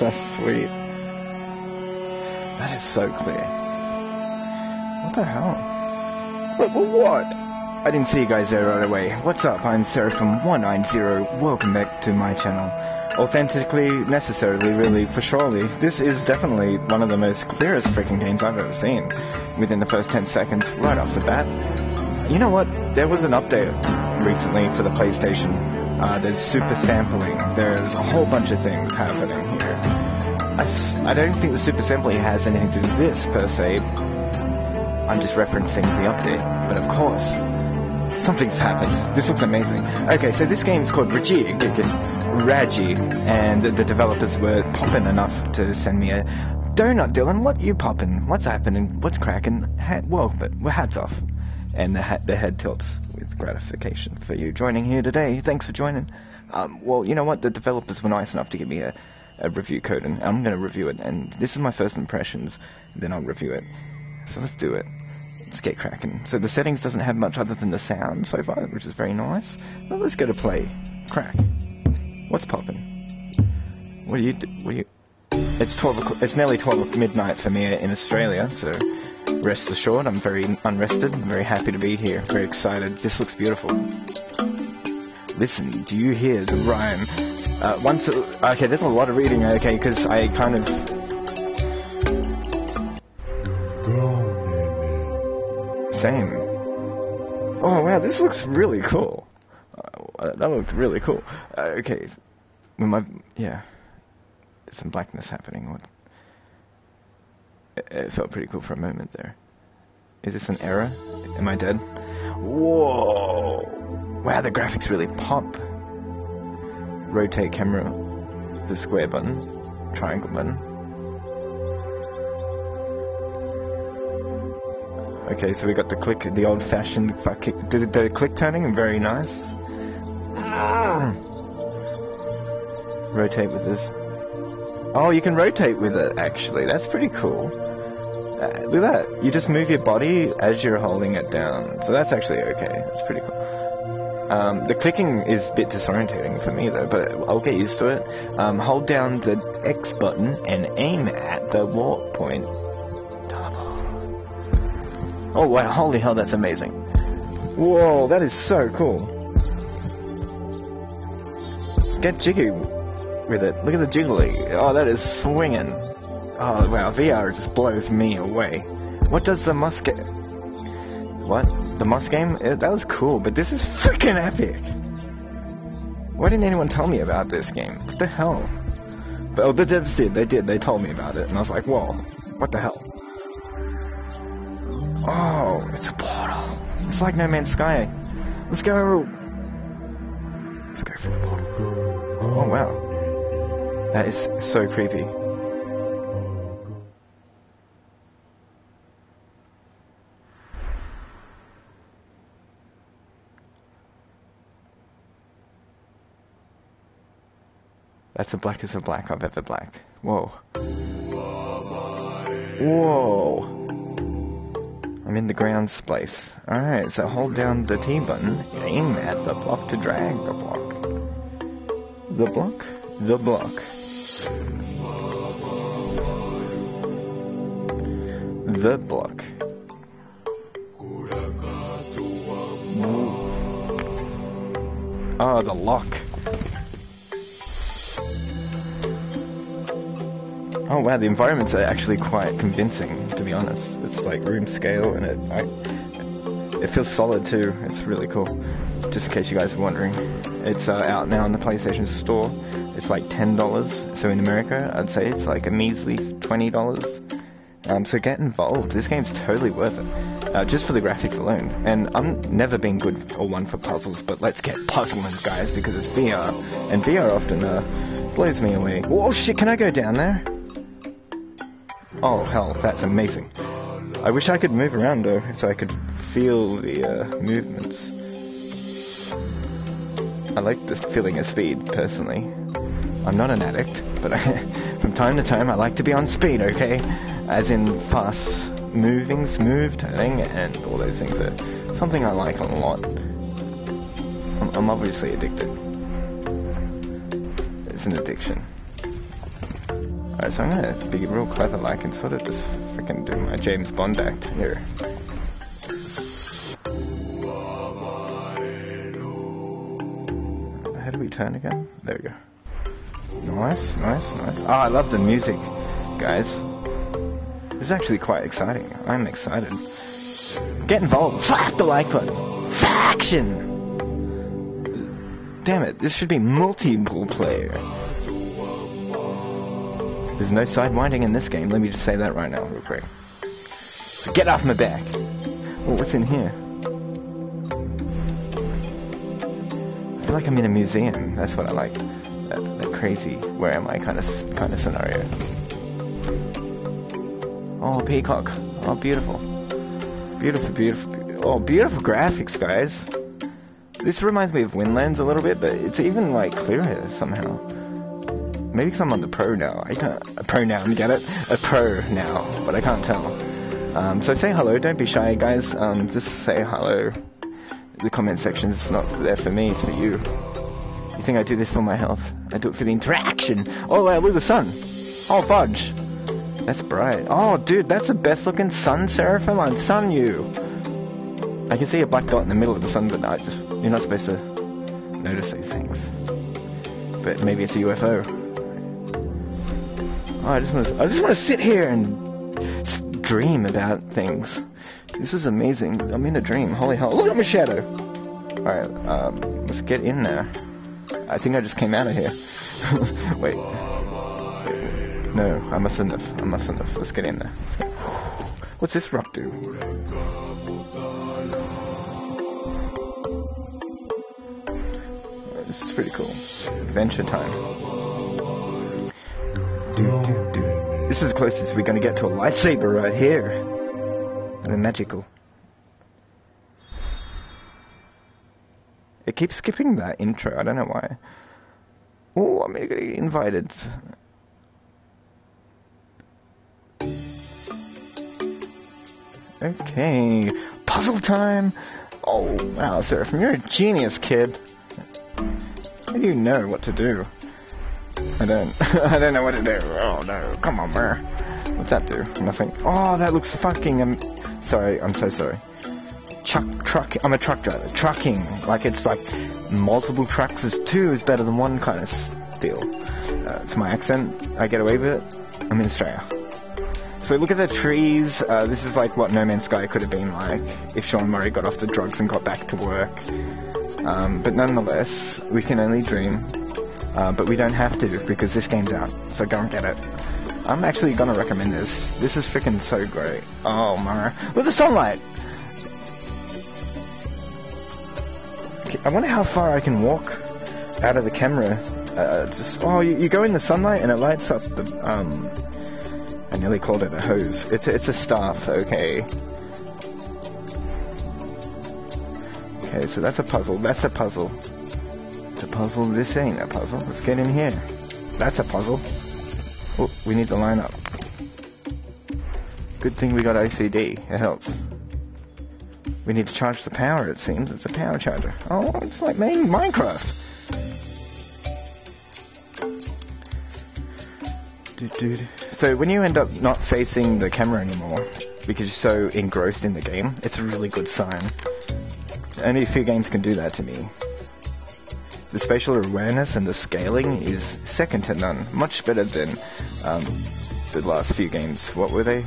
So sweet. That is so clear. What the hell? What? what, what? I didn't see you guys there right away. What's up? I'm Seraphim 190. Welcome back to my channel. Authentically, necessarily, really, for surely. This is definitely one of the most clearest freaking games I've ever seen. Within the first 10 seconds, right off the bat. You know what? There was an update recently for the PlayStation. Uh, there's super sampling. There's a whole bunch of things happening here. I, don't think the super sampling has anything to do with this per se. I'm just referencing the update. But of course, something's happened. This looks amazing. Okay, so this game's called Rangi, Rangi, and the developers were popping enough to send me a donut. Dylan, what you popping? What's happening? What's cracking? Ha- well, but well, hats off. And the, the head tilts with gratification for you joining here today. Thanks for joining. Um, well, you know what? The developers were nice enough to give me a, a review code, and I'm going to review it. And this is my first impressions. Then I'll review it. So let's do it. Let's get cracking. So the settings doesn't have much other than the sound so far, which is very nice. Well, let's go to play. Crack. What's popping? What do you do? What do you? It's twelve. o'clock- It's nearly twelve midnight for me in Australia. So rest assured, I'm very unrested. I'm very happy to be here. Very excited. This looks beautiful. Listen, do you hear the rhyme? Uh, once. Okay, there's a lot of reading. Okay, because I kind of Same. Oh wow, this looks really cool. Uh, that looked really cool. Uh, okay, my yeah, there's some blackness happening. What? It, it felt pretty cool for a moment there. Is this an error? Am I dead? Whoa! Wow, the graphics really pop. Rotate camera, the square button, triangle button. Okay, so we got the click, the old-fashioned fuck kick, the, the click turning, very nice. Ah. Rotate with this. Oh, you can rotate with it, actually. That's pretty cool. Uh, look at that. You just move your body as you're holding it down. So that's actually okay. That's pretty cool. Um, the clicking is a bit disorientating for me, though, but I'll get used to it. Um, hold down the X button and aim at the warp point. Oh wow, holy hell, that's amazing. Whoa, that is so cool. Get jiggy with it. Look at the jiggly. Oh, that is swinging. Oh wow, VR just blows me away. What does the Musiki... What? The Musk game? Eh, That was cool, but this is freaking epic. Why didn't anyone tell me about this game? What the hell? But, oh, the devs did. They did. They told me about it, and I was like, whoa, what the hell? Oh, it's a portal. It's like No Man's Sky. Let's go. Let's go for the portal. Oh wow. That is so creepy. That's the blackest of black I've ever blacked. Whoa. Whoa. I'm in the ground space. Alright, so hold down the T button, aim at the block to drag the block. The block? The block. The block. Oh, the lock. Oh wow, the environments are actually quite convincing, to be honest. It's like room scale, and it I, it feels solid too. It's really cool. Just in case you guys are wondering, it's uh, out now in the PlayStation Store. It's like ten dollars. So in America, I'd say it's like a measly twenty dollars. Um, so get involved. This game's totally worth it, uh, just for the graphics alone. And I'm never been good or one for puzzles, but let's get puzzling, guys, because it's VR, and VR often uh, blows me away. Oh shit! Can I go down there? Oh hell, that's amazing. I wish I could move around though, so I could feel the uh, movements. I like the feeling of speed, personally. I'm not an addict, but I, from time to time I like to be on speed, okay? As in fast moving, smooth turning, and all those things are something I like a lot. I'm, I'm obviously addicted. It's an addiction. Alright, so I'm gonna be real clever like and sort of just freaking do my James Bond act here. How do we turn again? There we go. Nice, nice, nice. Oh, I love the music, guys. Is actually quite exciting. I'm excited. Get involved. Slap the like button. Faction! Damn it, this should be multiple player. There's no sidewinding in this game. Let me just say that right now, real quick. So get off my back. Oh, what's in here? I feel like I'm in a museum. That's what I like. That, that crazy, where am I kind of kind of scenario. Oh, peacock. Oh, beautiful. Beautiful, beautiful, beautiful. Oh, beautiful graphics, guys. This reminds me of Windlands a little bit, but it's even like clearer somehow. Maybe because I'm on the pro now. I can't a pro now. Get it? A pro now, but I can't tell. Um, so say hello. Don't be shy, guys. Um, just say hello. The comment section's not there for me. It's for you. You think I do this for my health? I do it for the interaction. Oh, wow, look the sun. Oh, fudge. That's bright. Oh, dude, that's the best looking sun, Seraphim. I'm sun you. I can see a black dot in the middle of the sun, but I just you're not supposed to notice these things. But maybe it's a UFO. Oh, I just want to I just want to sit here and dream about things. This is amazing. I'm in a dream. Holy hell! Look at my shadow. All right, um, let's get in there. I think I just came out of here. Wait. No, I mustn't have. I mustn't have. Let's get in there. Get... What's this rock do? This is pretty cool. Adventure time. This is the closest we're going to get to a lightsaber right here. And a magical. It keeps skipping that intro. I don't know why. Oh, I'm to get invited. Okay. Puzzle time! Oh, wow, Seraphim, you're a genius, kid. How do you know what to do? I don't. I don't know what to do. Oh no! Come on, man. What's that do? Nothing. Oh, that looks fucking. Um, sorry, I'm so sorry. Truck, truck. I'm a truck driver. Trucking, like it's like multiple trucks is two is better than one kind of deal. Uh, it's my accent. I get away with it. I'm in Australia. So look at the trees. Uh, this is like what No Man's Sky could have been like if Sean Murray got off the drugs and got back to work. Um, but nonetheless, we can only dream. Uh, but we don't have to because this game's out. So go and get it. I'm actually gonna recommend this. This is freaking so great. Oh my! At the sunlight. I wonder how far I can walk out of the camera. Uh, just oh, you, you, go in the sunlight and it lights up the um. I nearly called it a hose. It's a, it's a staff. Okay. Okay, so that's a puzzle. That's a puzzle. A puzzle. This ain't a puzzle. Let's get in here. That's a puzzle. Oh, we need to line up. Good thing we got OCD. It helps. We need to charge the power, it seems. It's a power charger. Oh, it's like main Minecraft. So when you end up not facing the camera anymore, because you're so engrossed in the game, it's a really good sign. Only a few games can do that to me. The spatial awareness and the scaling is second to none. Much better than um, the last few games. What were they?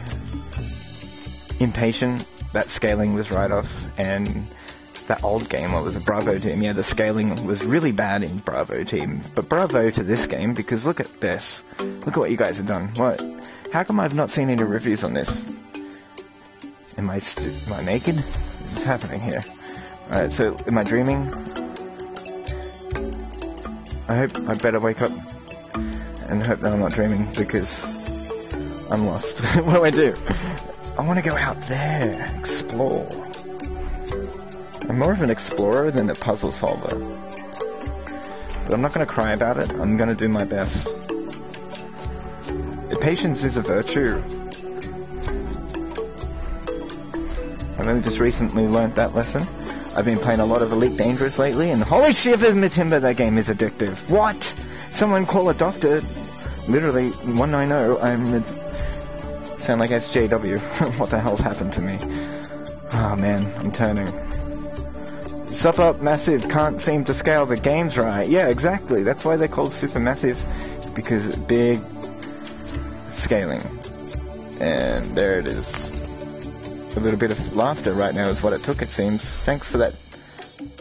Inpatient. That scaling was right off. And that old game, what was it? Bravo Team. Yeah, the scaling was really bad in Bravo Team. But bravo to this game because look at this. Look at what you guys have done. What? How come I've not seen any reviews on this? Am I, am I naked? What's happening here? Alright, so am I dreaming? I hope I better wake up and hope that I'm not dreaming because I'm lost. what do I do? I want to go out there, explore. I'm more of an explorer than a puzzle solver. But I'm not going to cry about it. I'm going to do my best. If Patience is a virtue. I've only just recently learnt that lesson. I've been playing a lot of Elite Dangerous lately, and holy shit, Matimba, that game is addictive. What? Someone call a doctor. Literally, 190, I'm... Sound like SJW. what the hell's happened to me? Oh man, I'm turning. Supermassive can't seem to scale the games right. Yeah, exactly. That's why they're called super massive because big scaling. And there it is. A little bit of laughter right now is what it took, it seems. Thanks for that.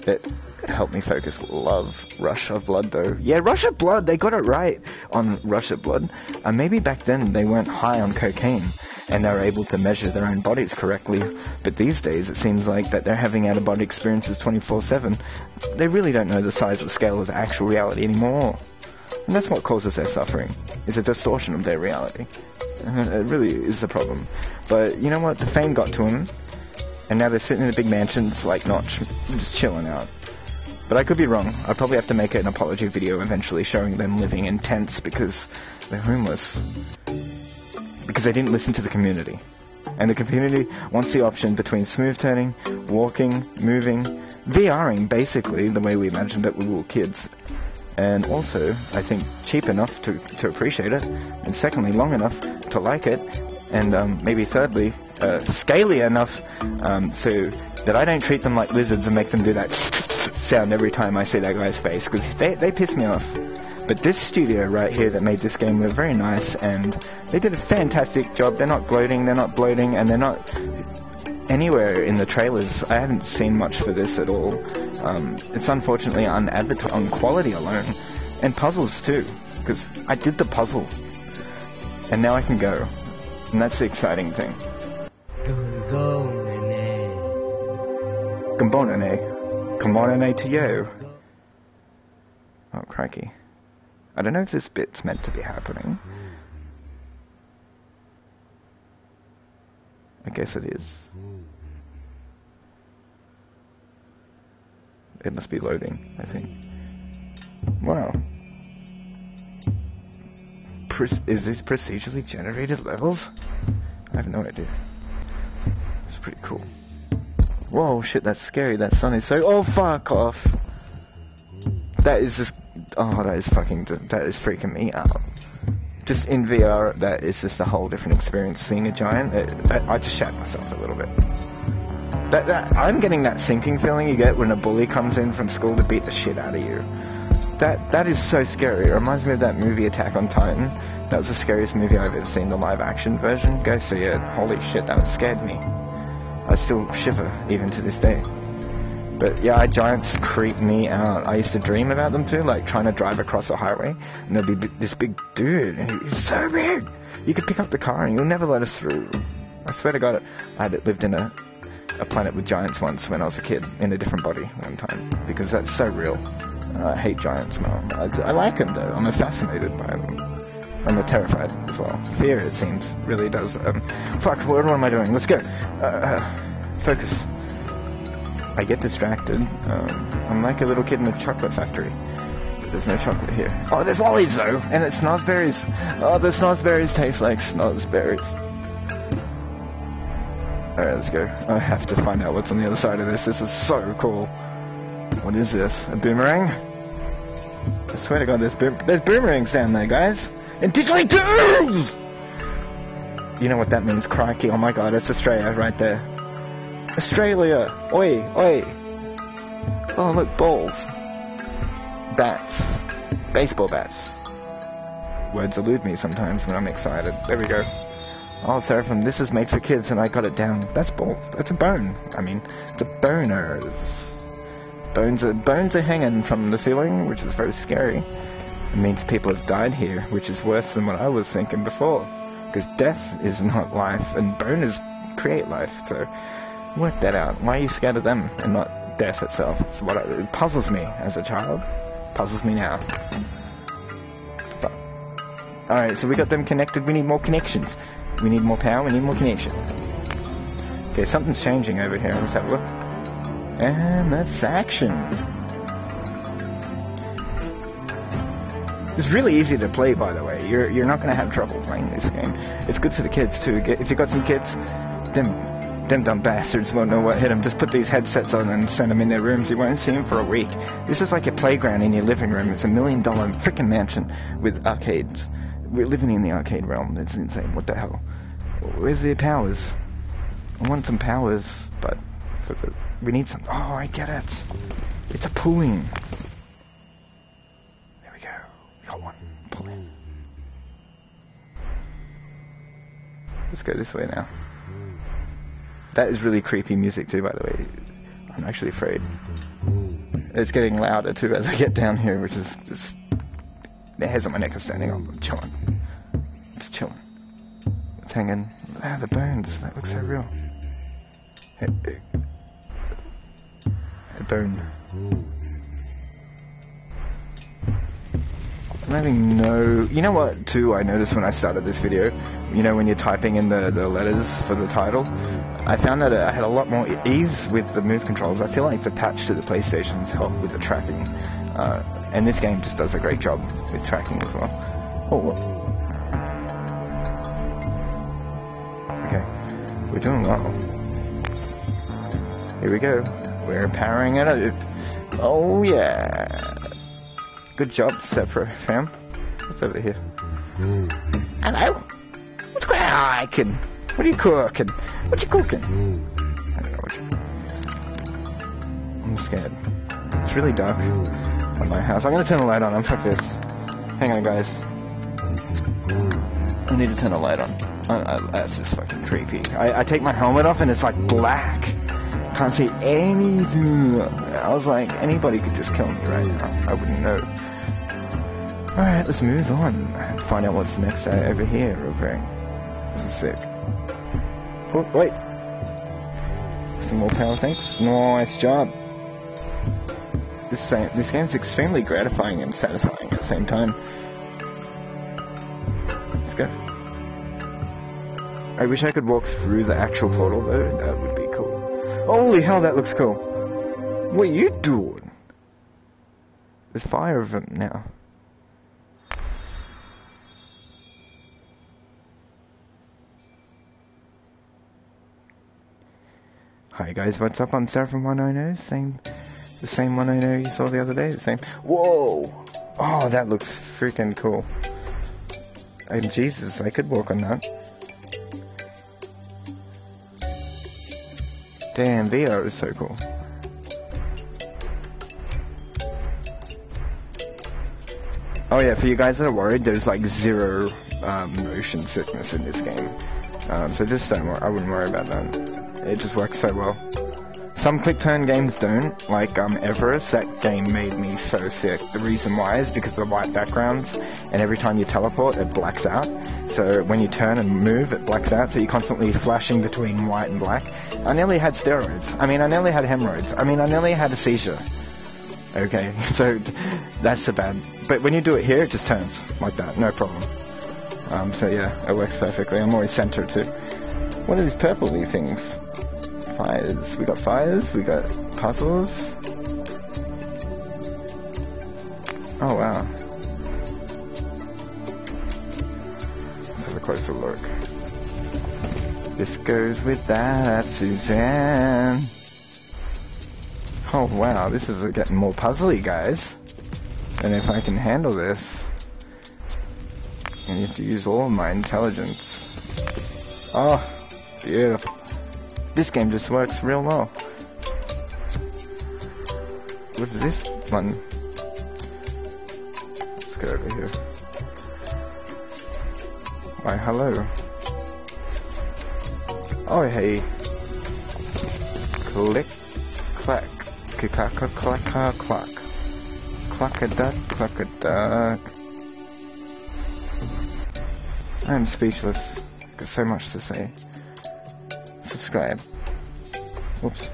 That helped me focus. Love Rush of Blood, though. Yeah, Rush of Blood, they got it right on Rush of Blood. Uh, maybe back then they weren't high on cocaine and they were able to measure their own bodies correctly. But these days, it seems like that they're having out-of-body experiences 24/7. They really don't know the size of the scale of the actual reality anymore. And that's what causes their suffering, is a distortion of their reality. And it really is a problem. But you know what? The fame got to them, and now they're sitting in the big mansions like Notch, just chilling out. But I could be wrong. I'll probably have to make an apology video eventually showing them living in tents because they're homeless. Because they didn't listen to the community. And the community wants the option between smooth turning, walking, moving, VRing basically the way we imagined it when we were kids and also I think cheap enough to, to appreciate it, and secondly long enough to like it, and um, maybe thirdly uh, scaly enough um, so that I don't treat them like lizards and make them do that sound every time I see that guy's face because they they piss me off. But this studio right here that made this game were very nice and they did a fantastic job. They're not gloating, they're not bloating, and they're not anywhere in the trailers. I haven't seen much for this at all. Um, it's unfortunately unadvertised on quality alone, and puzzles too, because I did the puzzle, and now I can go, and that's the exciting thing. Gambonane. Gambonane to you. Oh, crikey. I don't know if this bit's meant to be happening. I guess it is. It must be loading, I think. Wow. Pre is this procedurally generated levels? I have no idea. It's pretty cool. Whoa, shit, that's scary. That sun is so... Oh, fuck off! That is just... Oh, that is fucking... That is freaking me out just in VR, that is just a whole different experience. Seeing a giant, it, I just shat myself a little bit. That, that, I'm getting that sinking feeling you get when a bully comes in from school to beat the shit out of you. That that is so scary. It reminds me of that movie Attack on Titan. That was the scariest movie I've ever seen, the live action version. Go see it. Holy shit, that scared me. I still shiver even to this day. But yeah, giants creep me out. I used to dream about them too, like trying to drive across a highway, and there'd be this big dude, and he's so big. You could pick up the car, and you'll never let us through. I swear to God, I had lived in a a planet with giants once when I was a kid in a different body one time because that's so real. Uh, I hate giants, man. I, I like them though. I'm fascinated by them. I'm terrified as well. Fear, it seems, really does. Um, fuck, what, what am I doing? Let's go. Uh, uh focus. I get distracted. Um, I'm like a little kid in a chocolate factory. There's no chocolate here. Oh, there's lollies though, and it's snozberries. Oh, the snozberries taste like snozberries. Alright, let's go. I have to find out what's on the other side of this. This is so cool. What is this? A boomerang? I swear to God, there's, boom there's boomerangs down there, guys. And didgeridoo! You know what that means, crikey. Oh my god, it's Australia right there. Australia! Oi, oi! Oh, look, balls. Bats. Baseball bats. Words elude me sometimes when I'm excited. There we go. Oh, Seraphim, this is made for kids and I got it down. That's balls. That's a bone. I mean, it's a boners. Bones are, bones are hanging from the ceiling, which is very scary. It means people have died here, which is worse than what I was thinking before. Because death is not life, and boners create life, so Work that out. Why are you scared of them and not death itself? It's what I, it puzzles me as a child. Puzzles me now. But, Alright, so we got them connected. We need more connections. We need more power. We need more connection. Okay, something's changing over here. Let's have a look. And that's action. It's really easy to play, by the way. You're you're not going to have trouble playing this game. It's good for the kids too. If you've got some kids, then them dumb bastards won't know what hit them. Just put these headsets on and send them in their rooms. You won't see them for a week. This is like a playground in your living room. It's a million dollar freaking mansion with arcades. we're living in the arcade realm. That's insane. What the hell? Where's the powers? I want some powers, but the we need some. Oh, I get it. It's a pulling. There we go. We got one. Pulling. Let's go this way now. That is really creepy music too, by the way. I'm actually afraid. It's getting louder too as I get down here, which is just... The hairs on my neck are standing up. I'm chilling. Just chilling. It's hanging. Ah, the bones. That looks so real. Head bone. I'm having no... You know what, too, I noticed when I started this video? You know when you're typing in the, the letters for the title? I found that I had a lot more ease with the move controls. I feel like the patch to the PlayStation's help with the tracking. Uh, and this game just does a great job with tracking as well. Oh, Okay, we're doing well. Here we go. We're powering it up. Oh yeah. Good job, Sepra fam. What's over here? Hello. What's going on? I can. What are you cooking? What you cooking? I don't know what you... I'm scared. It's really dark at my house. I'm gonna turn the light on. I'm fuck this. Hang on, guys. I need to turn the light on. I, I, that's just fucking creepy. I, I take my helmet off and it's like black. Can't see anything. I was like, anybody could just kill me right now. I wouldn't know. Alright, let's move on. Find out what's next uh, over here, okay? This is sick. Oh, wait. Some more power, thanks. Nice job. This, uh, this game's extremely gratifying and satisfying at the same time. Let's go. I wish I could walk through the actual portal though, that would be cool. Holy hell, that looks cool. What are you doing? There's fire of them now. Hi guys, what's up? I'm Seraphim 190, same, the same 190 you saw the other day, the same. Whoa! Oh, that looks freaking cool. And Jesus, I could walk on that. Damn, VR is so cool. Oh yeah, for you guys that are worried, there's like zero um, motion sickness in this game. Um, so just don't worry, I wouldn't worry about that. It just works so well. Some quick turn games don't, like um, Everest, that game made me so sick. The reason why is because of the white backgrounds, and every time you teleport, it blacks out. So when you turn and move, it blacks out, so you're constantly flashing between white and black. I nearly had steroids. I mean, I nearly had hemorrhoids. I mean, I nearly had a seizure. Okay, so that's so bad. But when you do it here, it just turns like that, no problem. Um, so yeah, it works perfectly. I'm always centered too. What are these purpley things? Fires. We got fires, we got puzzles. Oh wow. Let's have a closer look. This goes with that, Suzanne. Oh wow, this is getting more puzzly, guys. And if I can handle this, I need to use all my intelligence. Oh, beautiful. This game just works real well. What is this one? Let's go over here. Why, hello. Oh, hey. Click, clack, clack, clack, clack, clack. Clack a duck, clack a duck. I am speechless. Got so much to say subscribe. Whoops.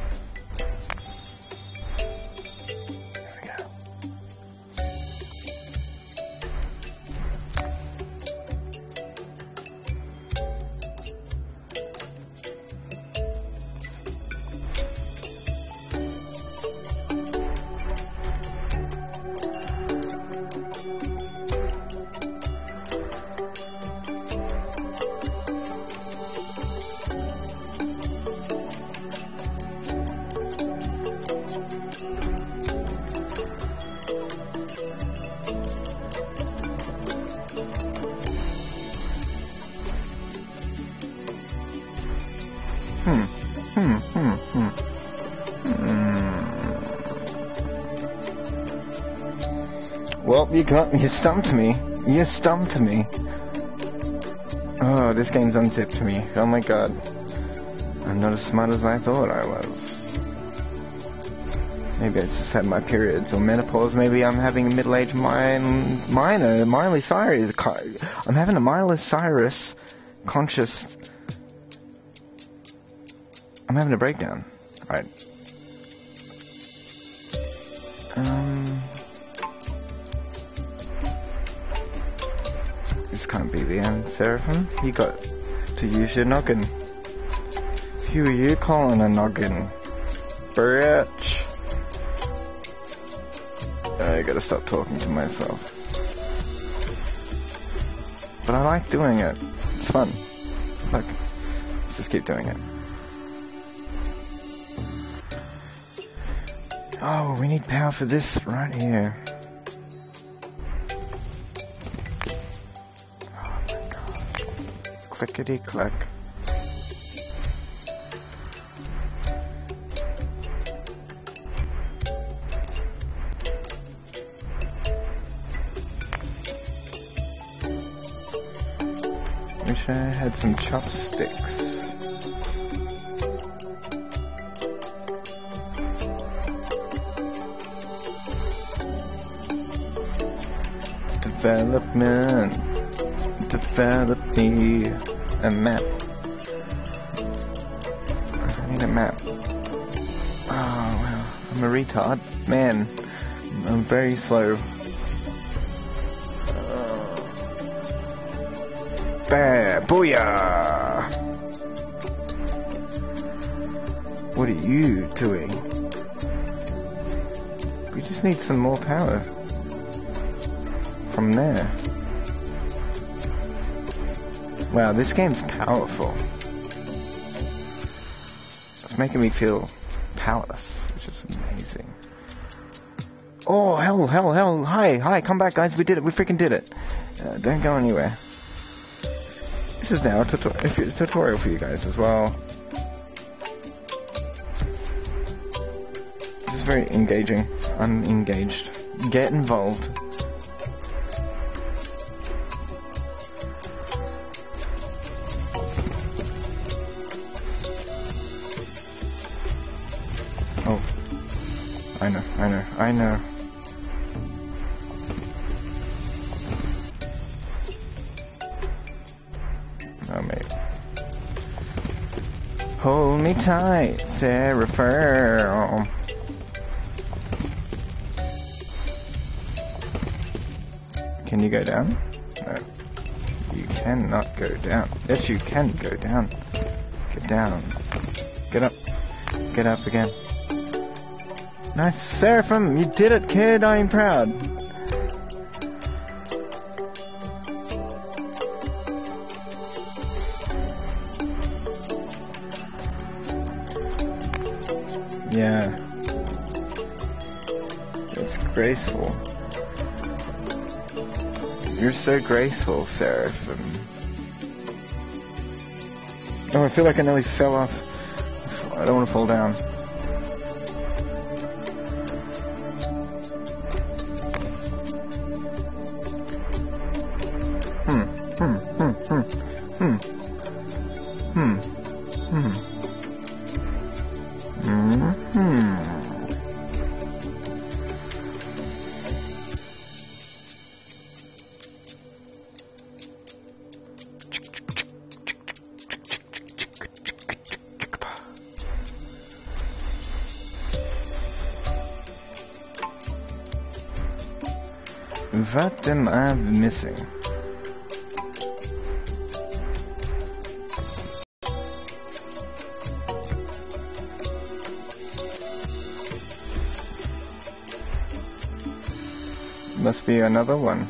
You got you stumped me. You stumped me. Oh, this game's unzipped to me. Oh my god. I'm not as smart as I thought I was. Maybe I just had my periods or menopause. Maybe I'm having a middle-aged minor, Miley Cyrus. I'm having a Miley Cyrus conscious. I'm having a breakdown. Alright. Seraphim. You got to use your noggin. Who are you calling a noggin? Bitch. I gotta stop talking to myself. But I like doing it. It's fun. Look. Let's just keep doing it. Oh, we need power for this right here. Clickety click. Wish I had some chopsticks. Development. Develop me a map. I need a map. Oh, wow. I'm a retard. Man, I'm very slow. Uh, bah, booyah! What are you doing? We just need some more power. From there. Wow, this game's powerful. It's making me feel powerless, which is amazing. Oh, hell, hell, hell. Hi, hi, come back, guys. We did it. We freaking did it. Uh, don't go anywhere. This is now a, tuto a tutorial for you guys as well. This is very engaging. I'm engaged. Get involved. I know, Oh, mate. Hold me tight, Seraphim. Can you go down? No. You cannot go down. Yes, you can go down. Get down. Get up. Get up again. Nice, Seraphim! You did it, kid! I'm proud. Yeah. It's graceful. You're so graceful, Seraphim. Oh, I feel like I nearly fell off. I don't want to fall down. Another one.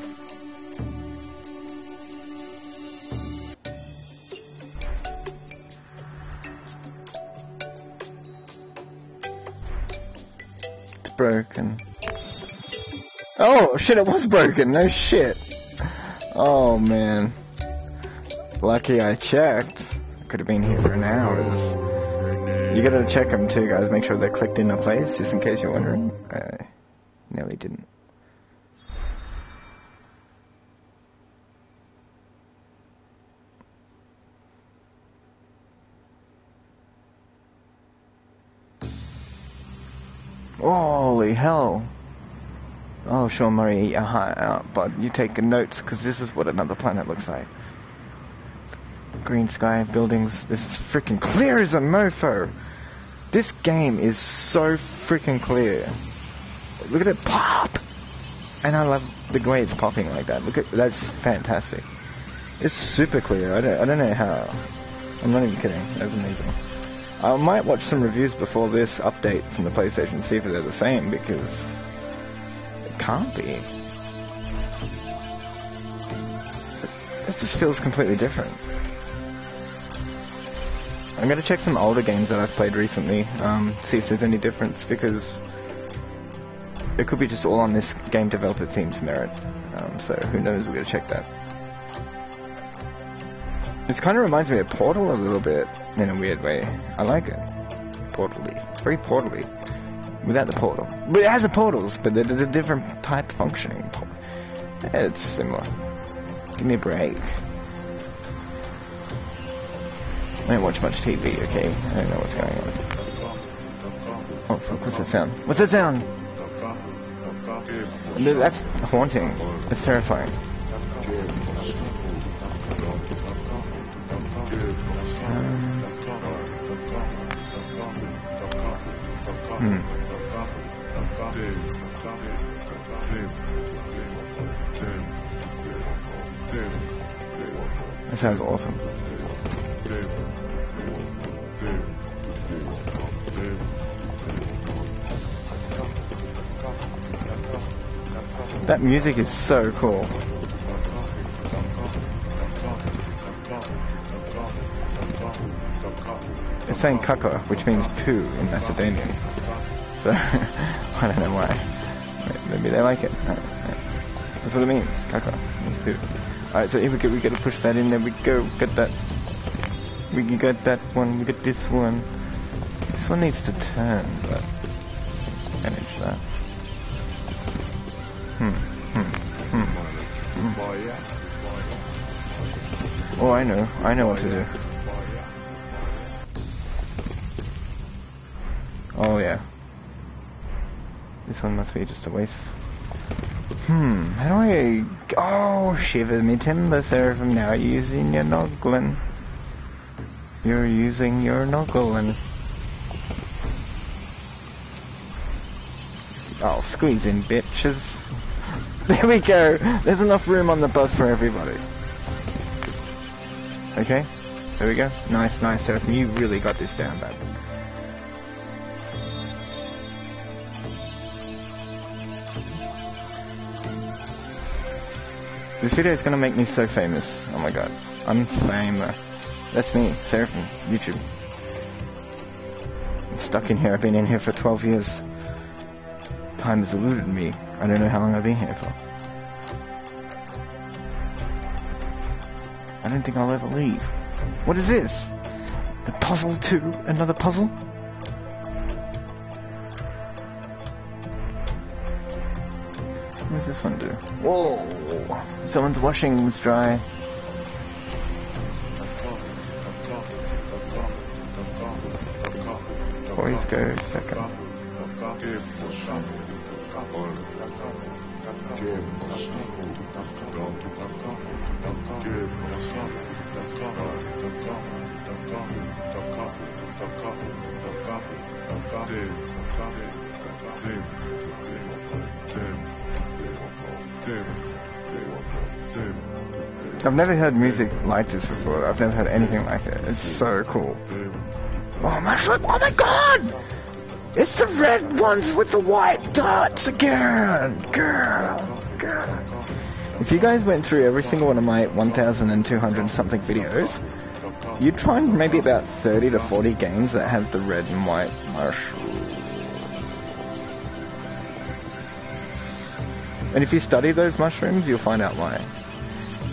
It's broken. Oh shit, it was broken. No shit. Oh man. Lucky I checked. Could have been here for an hours. You gotta check them too, guys. Make sure they're clicked into place, just in case you're wondering. I Oh, Sean Murray, uh, uh, but you take notes because this is what another planet looks like. Green sky, buildings. This is freaking clear as a mofo. This game is so freaking clear. Look at it pop! And I love the way it's popping like that. Look at that's fantastic. It's super clear. I don't I don't know how. I'm not even kidding. That's amazing. I might watch some reviews before this update from the PlayStation, see if they're the same, because can't be. It just feels completely different. I'm gonna check some older games that I've played recently, um, see if there's any difference, because it could be just all on this game developer team's merit. Um, so who knows? We're gonna check that. This kind of reminds me of Portal a little bit, in a weird way. I like it. Portally. It's very portally. Without the portal. But it has the portals, but they're, they're different type functioning. It's similar. Give me a break. I don't watch much TV, okay? I don't know what's going on. Oh, fuck, what's that sound? What's that sound? That's haunting. That's terrifying. Hmm. That sounds awesome. That music is so cool. It's saying kaka, which means poo in Macedonian. So, I don't know why. Maybe they like it. That's what it means, kaka. Means poo. Alright, so here we go, we gotta push that in, there we go, get that. We get that one, we get this one. This one needs to turn, but manage that. Hmm, hmm, hmm, hmm. Oh, I know, I know what to do. Oh yeah. This one must be just a waste. Hmm, how do I... Oh, shiver me timber, Seraphim, now you're using your noggin. You're using your noggin. Oh, squeeze in, bitches. There we go. There's enough room on the bus for everybody. Okay, there we go. Nice, nice, Seraphim. You really got this down, bud. This video is gonna make me so famous. Oh my god. I'm famous. That's me, Seraphim, YouTube. I'm stuck in here. I've been in here for 12 years. Time has eluded me. I don't know how long I've been here for. I don't think I'll ever leave. What is this? The puzzle 2? Another puzzle? What does this one do? Whoa! Someone's washing washing's dry. Boys go second. I've never heard music like this before. I've never heard anything like it. It's so cool. Oh my! Oh my god! It's the red ones with the white dots again! Girl! Girl! If you guys went through every single one of my 1,200 something videos, you'd find maybe about 30 to 40 games that have the red and white mushroom. And if you study those mushrooms, you'll find out why.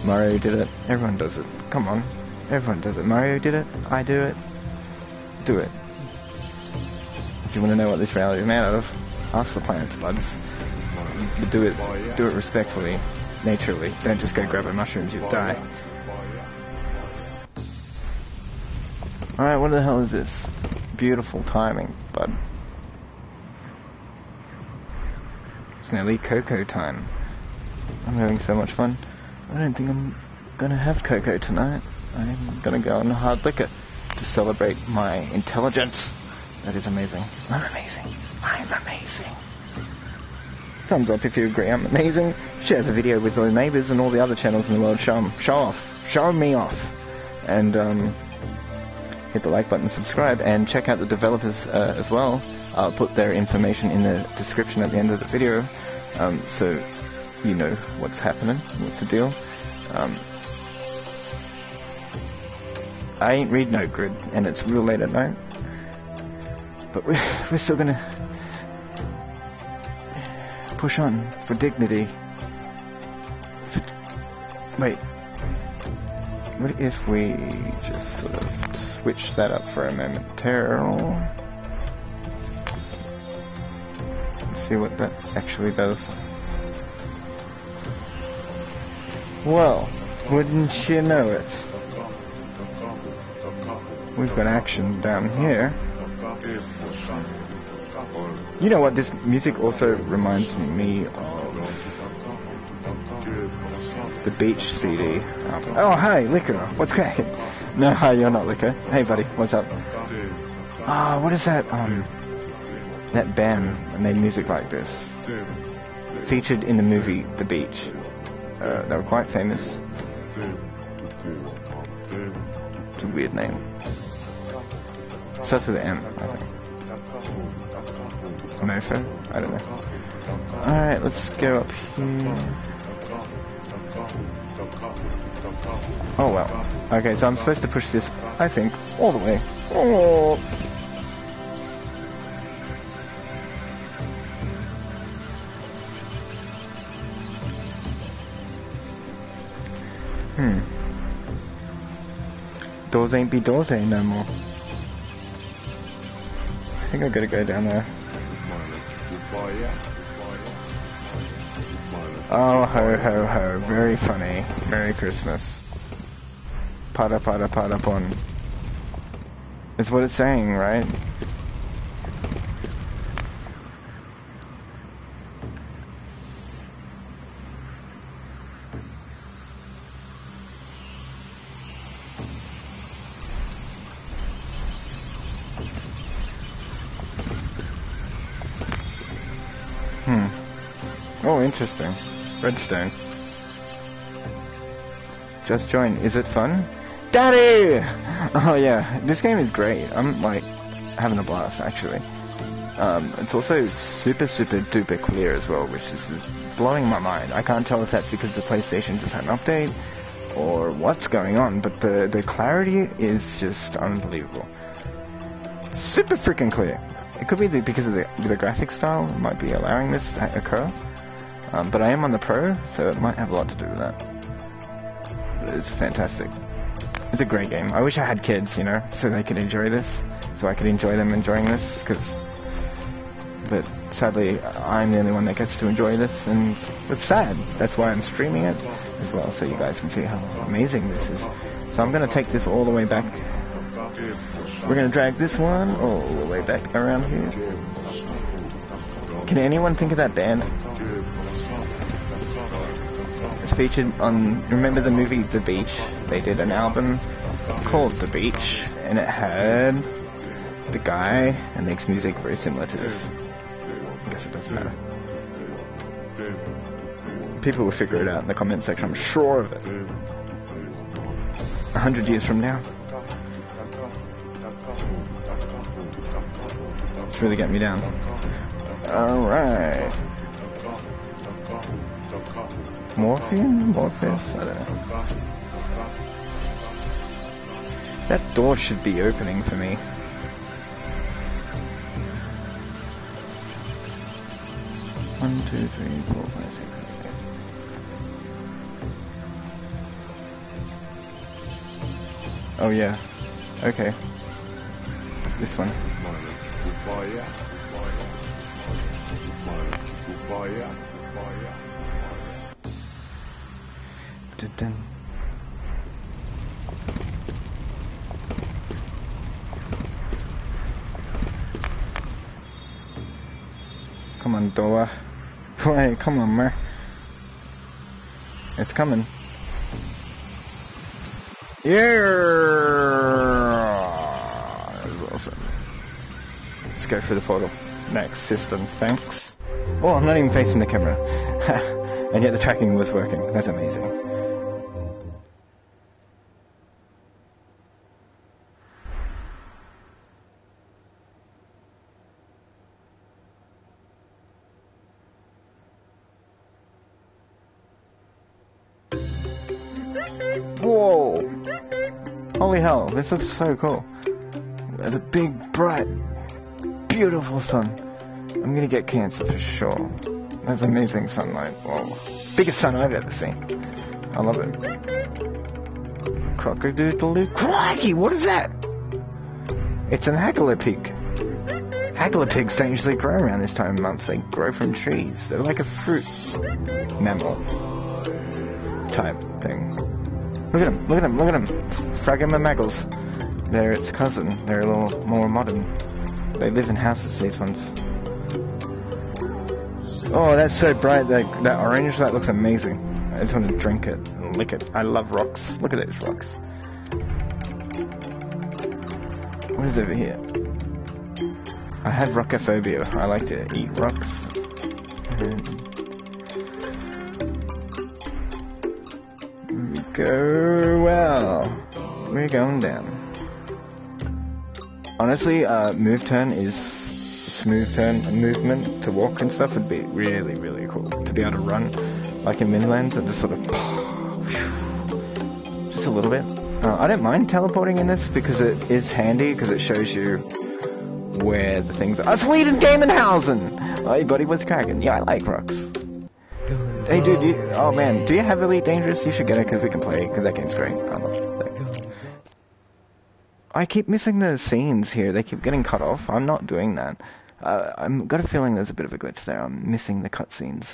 Mario did it. Everyone does it. Come on. Everyone does it. Mario did it. I do it. Do it. If you want to know what this reality is made of, ask the planets, buds. Do it. Do it respectfully, naturally. Don't just go grab a mushrooms. You'll die. Alright, what the hell is this? Beautiful timing, bud. It's nearly cocoa time. I'm having so much fun. I don't think I'm gonna have cocoa tonight. I'm gonna go on hard liquor to celebrate my intelligence. That is amazing. I'm amazing. I'm amazing. Thumbs up if you agree I'm amazing. Share the video with your neighbors and all the other channels in the world. Show 'em. Show off. Show me off. And um, hit the like button, subscribe, and check out the developers uh, as well. I'll put their information in the description at the end of the video, um, so you know what's happening, what's the deal. Um, I ain't read no grid, and it's real late at night. But we're, we're still gonna push on for dignity. For, wait. What if we just sort of switch that up for a moment? Terrell. See what that actually does. Well, wouldn't you know it? We've got action down here. You know what? This music also reminds me of the Beach CD. album. Oh, hey, Liquor. What's cracking? No, hi, you're not Liquor. Hey, buddy, what's up? Ah, what is that? Um, that band that made music like this. Featured in the movie The Beach. Uh, they were quite famous. It's a weird name. Starts with an M, I think. Mofo? I don't know. Alright, let's go up here. Oh well. Okay, so I'm supposed to push this, I think, all the way. Oh. Doors ain't be doors ain't no more. I think I gotta go down there. Oh ho ho ho, very funny. Merry Christmas. Pada pada pada pon. It's what it's saying, right? Interesting. Redstone. Just join. Is it fun? Daddy! Oh yeah, this game is great. I'm like having a blast actually. Um, it's also super super duper clear as well, which is blowing my mind. I can't tell if that's because the PlayStation just had an update or what's going on, but the the clarity is just unbelievable. Super freaking clear. It could be the, because of the, the graphic style might be allowing this to occur. Um, but I am on the Pro, so it might have a lot to do with that. But it's fantastic. It's a great game. I wish I had kids, you know, so they could enjoy this, so I could enjoy them enjoying this, because... But sadly, I'm the only one that gets to enjoy this, and it's sad. That's why I'm streaming it as well, so you guys can see how amazing this is. So I'm going to take this all the way back. We're going to drag this one all the way back around here. Can anyone think of that band? It's featured on, remember the movie The Beach? They did an album called The Beach, and it had the guy that makes music very similar to this. I guess it doesn't matter. People will figure it out in the comment section, I'm sure of it. A hundred years from now. It's really getting me down. Alright. Morphine? Morpheus? I don't know. That door should be opening for me. One, two, three, four, five, six, seven. Oh yeah. Okay. This one. Dun-dun. Come on, back away. Come on, man. It's coming. Yeah! That's awesome. Let's go through the portal. Next system, thanks. Oh, I'm not even facing the camera. and yet the tracking was working. That's amazing. This looks so cool. There's a big, bright, beautiful sun. I'm gonna get cancer for sure. That's amazing sunlight. Whoa. Biggest sun I've ever seen. I love it. Crocodile Crikey, what is that? It's an haggler pig. Haggler pigs don't usually grow around this time of month. They grow from trees. They're like a fruit mammal type thing. Look at them, look at them, look at them. Fragomamaggles. They're its cousin. They're a little more modern. They live in houses, these ones. Oh, that's so bright. That, that orange, that looks amazing. I just want to drink it and lick it. I love rocks. Look at these rocks. What is over here? I have rockophobia. I like to eat rocks. And go well. We're going down. Honestly, uh, move turn is smooth turn movement to walk and stuff would be really, really cool. To be able to run like in Midlands and just sort of just a little bit. Uh, I don't mind teleporting in this because it is handy because it shows you where the things are. Oh, Sweden Gamenhausen! Hey buddy, what's cracking? Yeah, I like rocks. Hey dude, you, oh man, do you have Elite Dangerous? You should get it because we can play because that game's great. I keep missing the scenes here. They keep getting cut off. I'm not doing that. Uh, I've got a feeling there's a bit of a glitch there. I'm missing the cutscenes.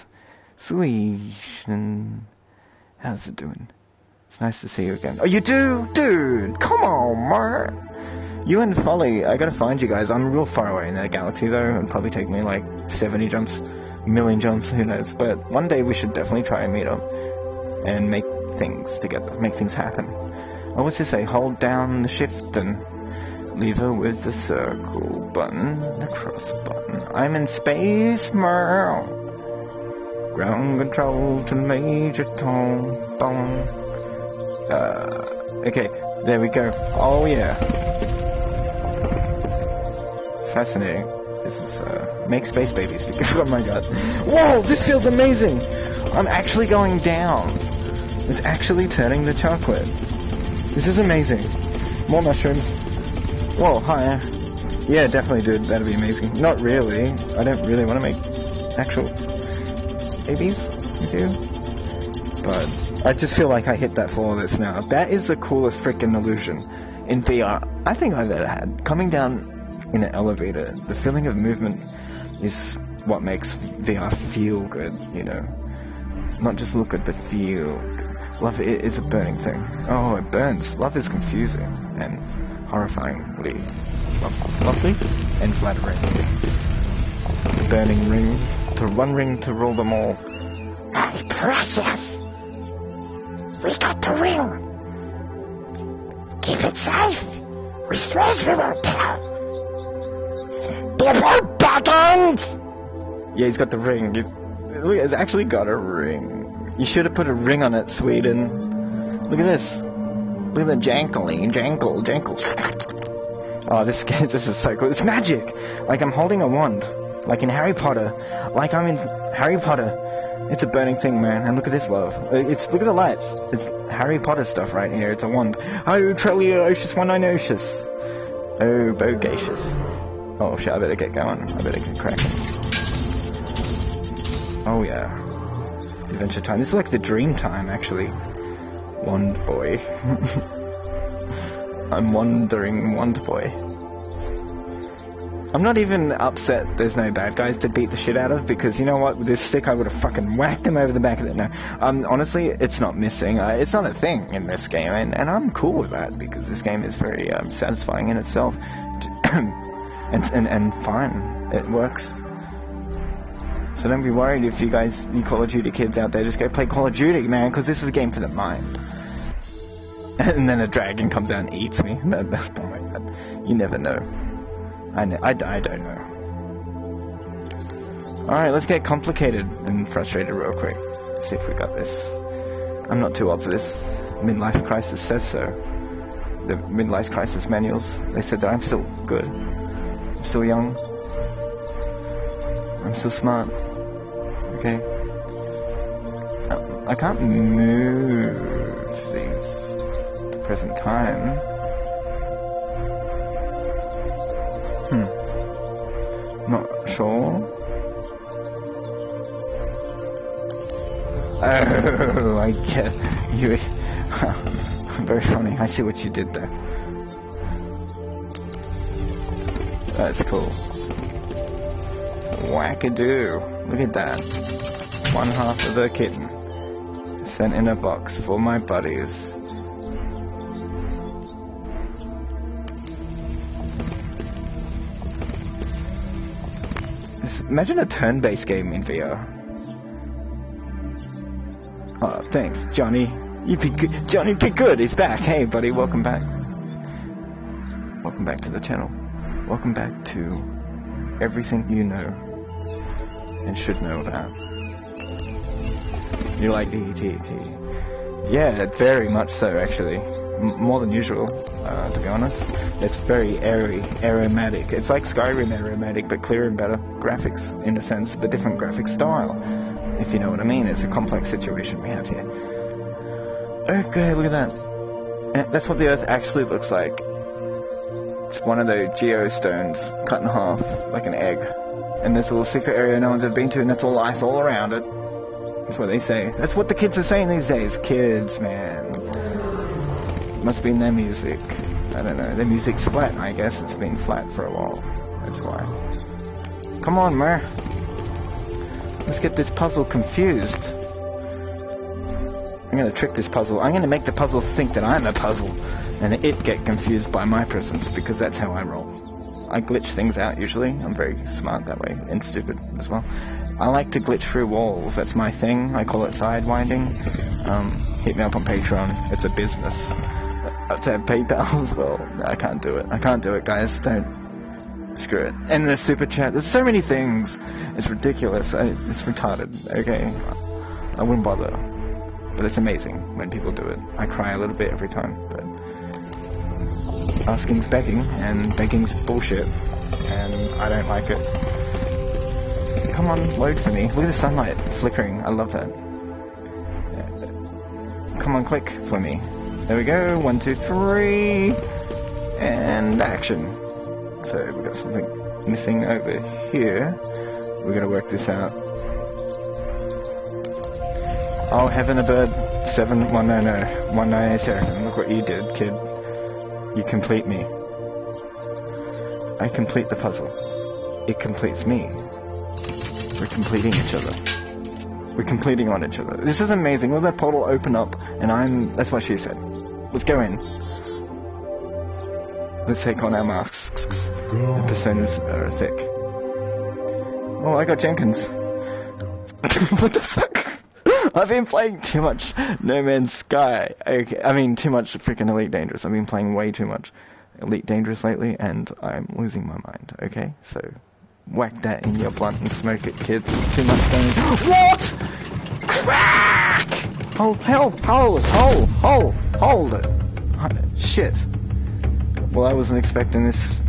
Sweden, how's it doing? It's nice to see you again. Oh, you do? Dude, come on, man. You and Folly, I gotta find you guys. I'm real far away in that galaxy, though. It'd probably take me like 70 jumps, million jumps, who knows. But one day we should definitely try and meet up and make things together, make things happen. Oh, was this say? Hold down the shift and lever with the circle button, the cross button. I'm in space, Merle. Ground control to Major Tom. Bone. Uh, okay, there we go. Oh yeah. Fascinating. This is, uh, make space babies. oh my god. Whoa, this feels amazing! I'm actually going down. It's actually turning the chocolate. This is amazing. More mushrooms. Whoa, hi. Eh? Yeah, definitely, dude. That'd be amazing. Not really. I don't really want to make actual babies with you. But I just feel like I hit that floor this now. That is the coolest freaking illusion in VR I think I've ever had. Coming down in an elevator, the feeling of movement is what makes VR feel good, you know. Not just look good, but feel. Love is a burning thing. Oh, it burns. Love is confusing and horrifyingly lovely and flattering. Burning ring, the one ring to rule them all. My precious! We got the ring! Keep it safe! We swears we won't tell! Bilbo Baggins! Yeah, he's got the ring. He's, oh, he's actually got a ring. You should have put a ring on it, Sweden. Look at this. Look at the jankly, jankle, jankle. Oh, this this is so cool. It's magic. Like I'm holding a wand, like in Harry Potter, like I'm in Harry Potter. It's a burning thing, man. And look at this love. Uh, it's look at the lights. It's Harry Potter stuff right here. It's a wand. Oh, Treliosius One-Inocious. Oh, Bogacious. Oh shit, I better get going. I better get cracking. Oh yeah. Adventure time. This is like the dream time, actually. Wand boy. I'm wandering wand boy. I'm not even upset there's no bad guys to beat the shit out of because you know what? With this stick I would have fucking whacked him over the back of the... No. Um, honestly, it's not missing. Uh, it's not a thing in this game and, and I'm cool with that because this game is very um, satisfying in itself. and, and, and fine. It works. So don't be worried if you guys, you Call of Duty kids out there, just go play Call of Duty, man, because this is a game for the mind. And then a dragon comes out and eats me. No, no, oh my god. You never know. I, I, I don't know. Alright, let's get complicated and frustrated real quick. See if we got this. I'm not too old for this. Midlife crisis says so. The midlife crisis manuals, they said that I'm still good. I'm still young. I'm still smart. Okay. I can't move these at the present time. Hmm. Not sure. Oh, I get you. Very funny. I see what you did there. That's cool. Wackadoo. Look at that. One half of the kitten. Sent in a box for my buddies. Imagine a turn-based game in VR. Oh, thanks, Johnny. You be good. Johnny be good. He's back. Hey, buddy. Welcome back. Welcome back to the channel. Welcome back to everything you know and should know that. You like DETT? Yeah, very much so, actually. M more than usual, uh, to be honest. It's very airy, aromatic. It's like Skyrim aromatic, but clearer and better graphics, in a sense, but different graphic style if you know what I mean. It's a complex situation we have here. Okay, look at that. That's what the Earth actually looks like. It's one of those geostones cut in half, like an egg. And there's a little secret area no one's ever been to, and that's all ice all around it. That's what they say. That's what the kids are saying these days. Kids, man. Must be in their music. I don't know. Their music's flat, I guess. It's been flat for a while. That's why. Come on, man. Let's get this puzzle confused. I'm gonna trick this puzzle. I'm gonna make the puzzle think that I'm a puzzle, and it get confused by my presence, because that's how I roll. I glitch things out usually. I'm very smart that way, and stupid as well. I like to glitch through walls. That's my thing. I call it sidewinding. Um, hit me up on Patreon. It's a business. At PayPal as well. I can't do it. I can't do it, guys. Don't Screw it. And the super chat. There's so many things. It's ridiculous. I, it's retarded. Okay. I wouldn't bother. But it's amazing when people do it. I cry a little bit every time, but asking's begging, and begging's bullshit, and I don't like it. Come on, load for me. Look at the sunlight flickering. I love that. Come on, click for me. There we go. One, two, three. And action. So we've got something missing over here. We're to work this out. Oh, heaven a bird. Seven, one, no, oh. no. Eight, seven. Look what you did, kid. You complete me. I complete the puzzle. It completes me. We're completing each other. We're completing on each other. This is amazing. Will that portal open up? And I'm... That's what she said. Let's go in. Let's take on our masks. The personas are thick. Oh, I got Jenkins. what the fuck? I've been playing too much No Man's Sky. Okay, I mean, too much freaking Elite Dangerous. I've been playing way too much Elite Dangerous lately, and I'm losing my mind. Okay, so whack that in your blunt and smoke it, kids. Too much going. What? Crack! Hold, hold, hold, hold, hold, hold it. Ah, shit. Well, I wasn't expecting this.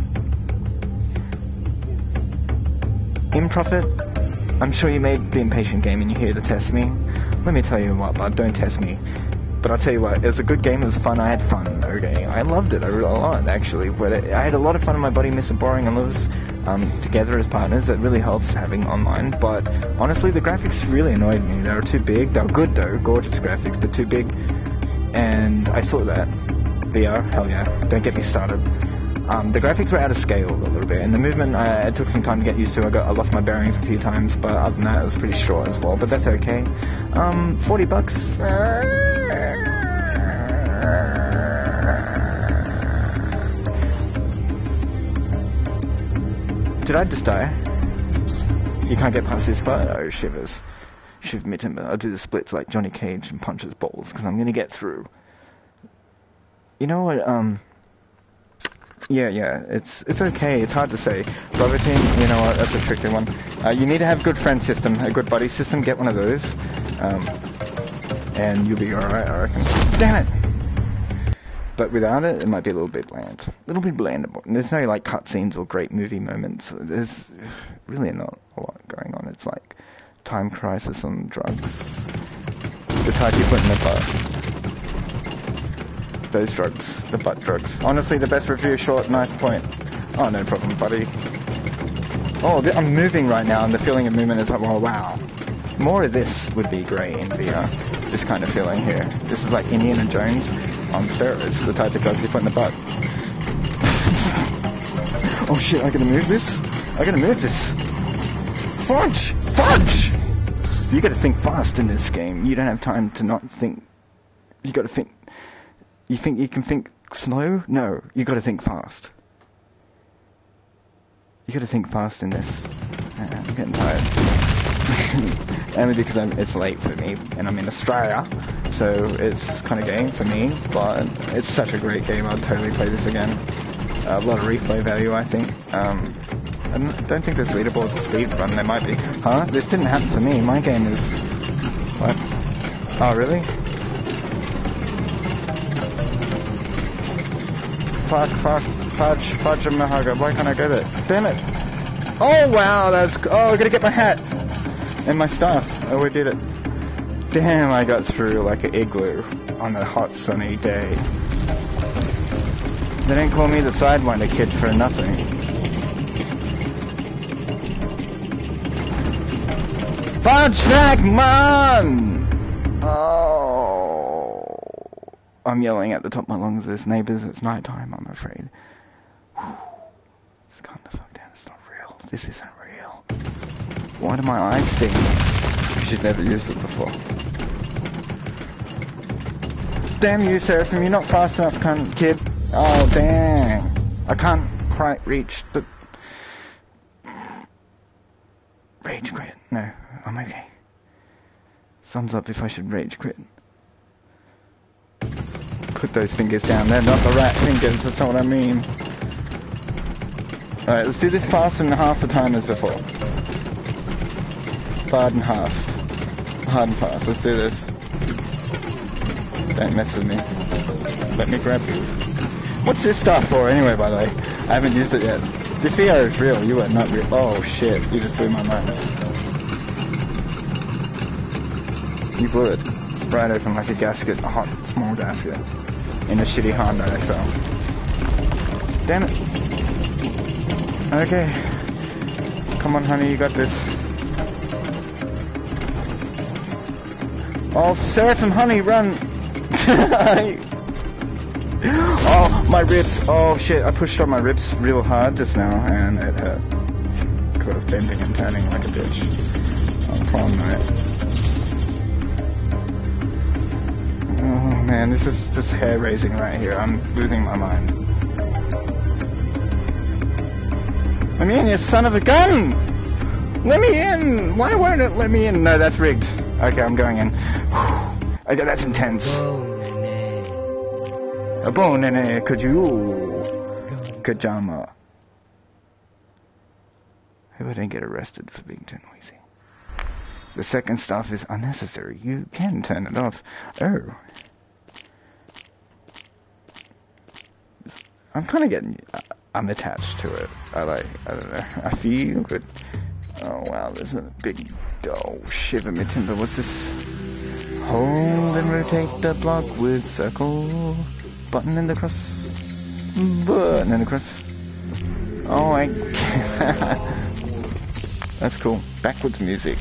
Improfit, I'm sure you made the Inpatient game and you're here to test me. Let me tell you what, bud, don't test me. But I'll tell you what, it was a good game, it was fun, I had fun, okay? I loved it a lot, actually. But it, I had a lot of fun with my buddy Mr. Boring and Lewis um, together as partners. It really helps having online. But honestly, the graphics really annoyed me. They were too big. They were good, though, gorgeous graphics, but too big. And I saw that. VR, hell yeah. Don't get me started. Um, the graphics were out of scale a little bit, and the movement uh, it took some time to get used to. I got I lost my bearings a few times, but other than that, it was pretty short as well. But that's okay. Um, Forty bucks. Did I just die? You can't get past this photo, Oh shivers. Shiv me timber. I'll do the splits like Johnny Cage and punch his balls, because I'm to get through. You know what, um... Yeah, yeah, it's it's okay. It's hard to say. Bravo Team, you know what? That's a tricky one. Uh, you need to have good friend system, a good buddy system. Get one of those, um, and you'll be all right. I reckon. Damn it! But without it, it might be a little bit bland. A little bit bland. There's no like cutscenes or great movie moments. There's really not a lot going on. It's like time crisis on drugs. The type you put in the butt those drugs, the butt drugs. Honestly, the best review, short, nice point. Oh, no problem, buddy. Oh, I'm moving right now, and the feeling of movement is like, oh, wow. More of this would be great in VR. This kind of feeling here. This is like Indiana Jones on steroids, the type of drugs you put in the butt. oh shit, I gotta move this? I gotta move this. Fudge! Fudge! You gotta think fast in this game. You don't have time to not think. You gotta think you think you can think slow? No, you got to think fast. You got to think fast in this. Uh, I'm getting tired. Only because I'm, it's late for me, and I'm in Australia, so it's kind of game for me. But it's such a great game. I'd totally play this again. Uh, a lot of replay value, I think. Um, I don't think there's leaderboards or speed run. There might be. Huh? This didn't happen to me. My game is. What? Oh, really? Fuck, fuck, fudge, fudge and mahaga. Why can't I get it? Damn it. Oh, wow, that's... Oh, I gotta get my hat. And my stuff. Oh, we did it. Damn, I got through like an igloo on a hot, sunny day. They didn't call me the Sidewinder kid for nothing. Fudge man! I'm yelling at the top of my lungs. There's neighbors. It's night time. I'm afraid. Just calm the fuck down. It's not real. This isn't real. Why do my eyes sting? You should never use it before. Damn you, Seraphim. You're not fast enough, cunt kid. Oh, dang. I can't quite reach the... Rage quit. No, I'm okay. Thumbs up if I should rage quit put those fingers down. They're not the right fingers, that's not what I mean. Alright, let's do this faster than half the time as before. Hard and half. Hard and fast. Let's do this. Don't mess with me. Let me grab you. What's this stuff for anyway, by the way? I haven't used it yet. This VR is real. You are not real. Oh shit, you just blew my mind. You blew it. Right open like a gasket, a hot, small gasket in a shitty Honda XL. Damn it. Okay. Come on, honey, you got this. Oh, Seraphim, honey, run! oh, my ribs. Oh, shit, I pushed on my ribs real hard just now, and it hurt. Because I was bending and turning like a bitch on prom night. Man, this is just hair raising right here. I'm losing my mind. Let me in, you son of a gun! Let me in! Why won't it let me in? No, that's rigged. Okay, I'm going in. Okay, that's intense. A bone nene, could you? Kajama. Hope I didn't get arrested for being too noisy. The second stuff is unnecessary. You can turn it off. Oh. I'm kind of getting... I'm attached to it. I like... I don't know. I feel good. Oh, wow. There's a big... Oh, shiver me timber. What's this? Hold and rotate the block with circle. Button in the cross. Button in the cross. Oh, I... That's cool. Backwards music.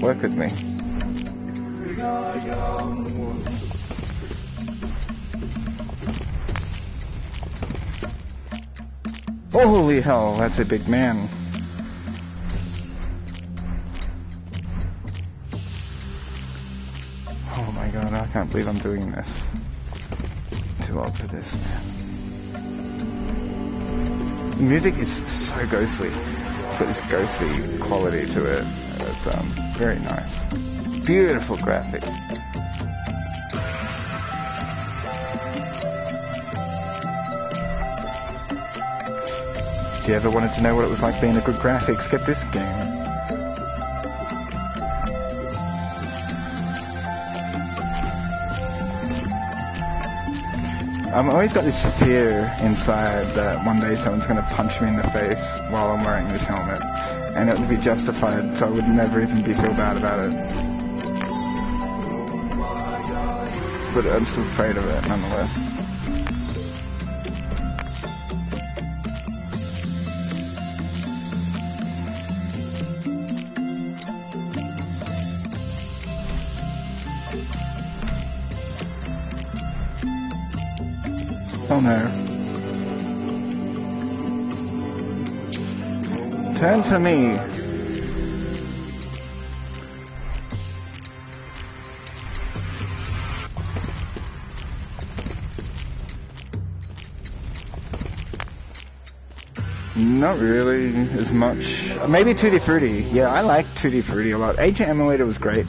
Work with me. Holy hell, that's a big man. Oh my god, I can't believe I'm doing this. Too old for this, man. music is so ghostly. It's got this ghostly quality to it. It's um, very nice. Beautiful graphics. If you ever wanted to know what it was like being a good graphics, get this game. I've always got this fear inside that one day someone's going to punch me in the face while I'm wearing this helmet. And it would be justified, so I would never even be feel bad about it. But I'm still afraid of it nonetheless. Oh. Turn to me. Not really as much. Maybe Tutti Frutti. Yeah, I like Tutti Frutti a lot. Agent Emulator was great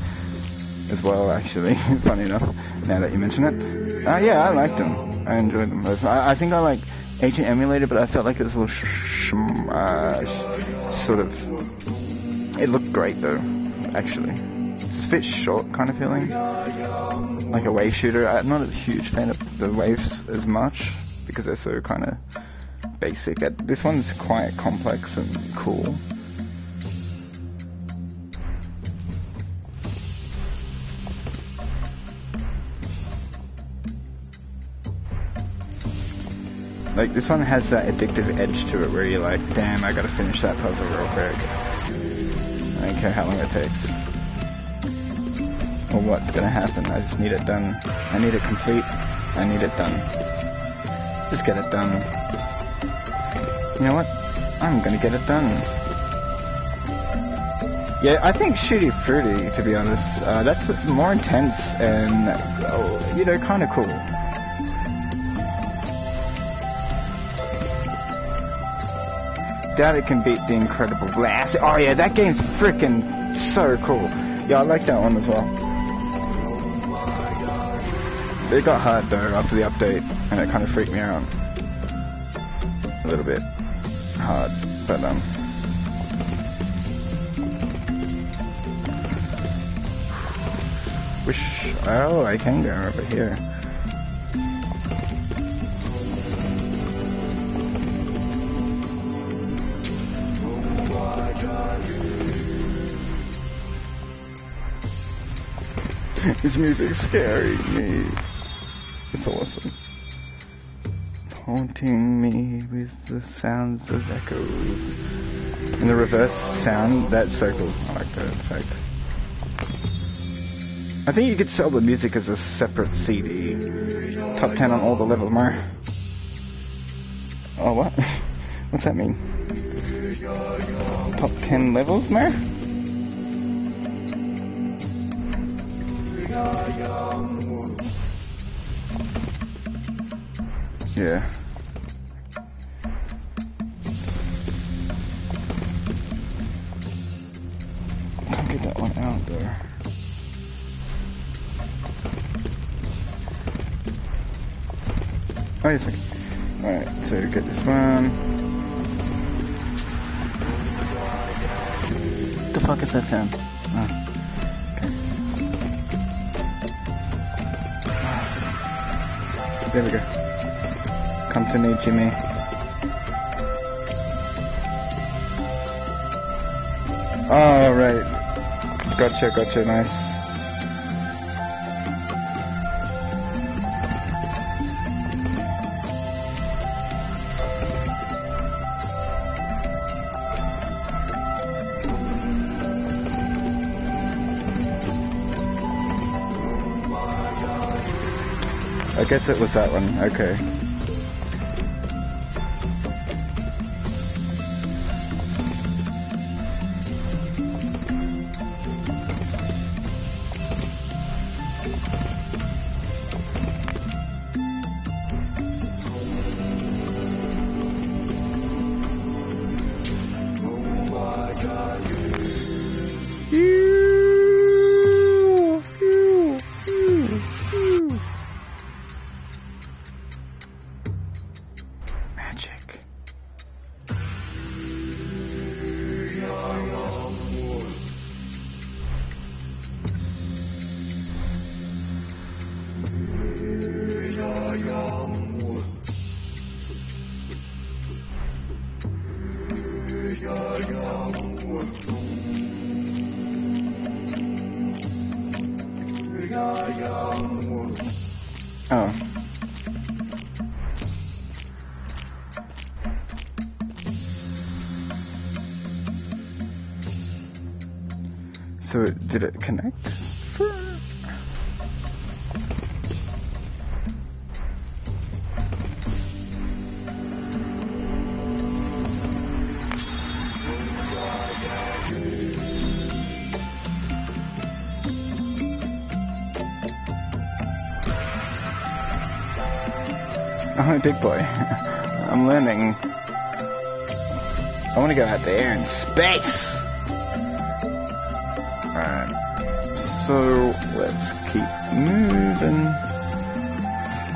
as well, actually. Funny enough, now that you mention it. Uh, yeah, I liked them. I enjoyed them. I, I think I like Agent Emulator, but I felt like it was a little sh- sh- uh, sh- sort of. It looked great though, actually. It's a bit short kind of feeling, like a wave shooter. I'm not a huge fan of the waves as much because they're so kind of basic. Uh, this one's quite complex and cool. Like this one has that addictive edge to it where you're like, damn, I gotta finish that puzzle real quick. I don't care how long it takes. Or what's gonna happen. I just need it done. I need it complete. I need it done. Just get it done. You know what? I'm gonna get it done. Yeah, I think Shooty Fruity, to be honest, uh, that's more intense and, uh, you know, kind of cool. doubt it can beat the Incredible Blast. Oh yeah, that game's freaking so cool. Yeah, I like that one as well. It got hard though after the update, and it kind of freaked me out a little bit hard, but um. Wish. Oh, I can go over here. His music's scary me. It's awesome. Haunting me with the sounds of echoes. And the reverse sound, that's so cool. I like that effect. I think you could sell the music as a separate CD. Top 10 on all the levels, Mar. Oh, what? What's that mean? Top 10 levels, Mar? Yeah. Can't get that one out there. Oh, Wait a second. Alright, so get this one. What the fuck is that sound? Oh. Okay. There we go. To me, Jimmy. All right. Gotcha, gotcha, nice. I guess it was that one. Okay. Big boy. I'm learning. I want to go out there in space. Alright. So, let's keep moving.